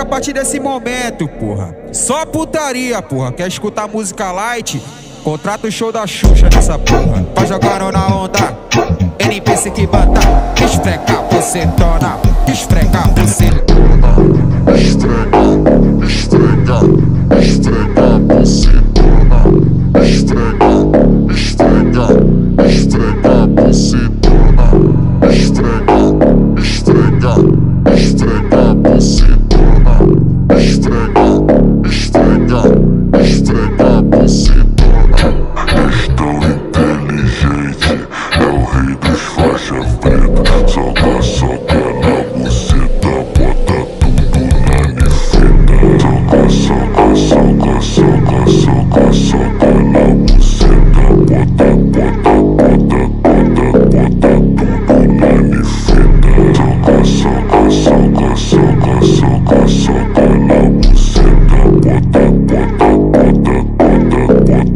a partir desse momento, porra, só putaria, porra. Quer escutar música light? Contrata o show da Xuxa nessa porra. Pra jogar na onda, NPC que banda. Esfrega, você dona. Esfrega, você. Esfrega, esfrega.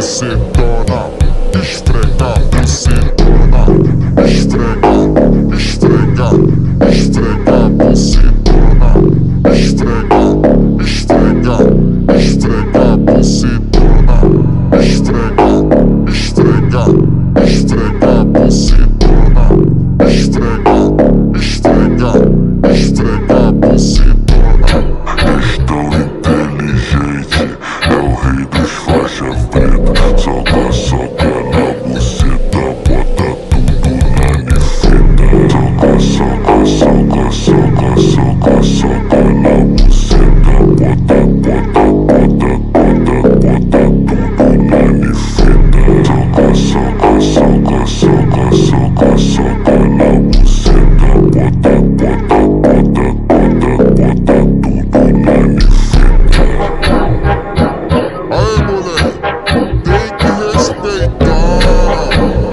você dona, esfrega bucetona. they gone.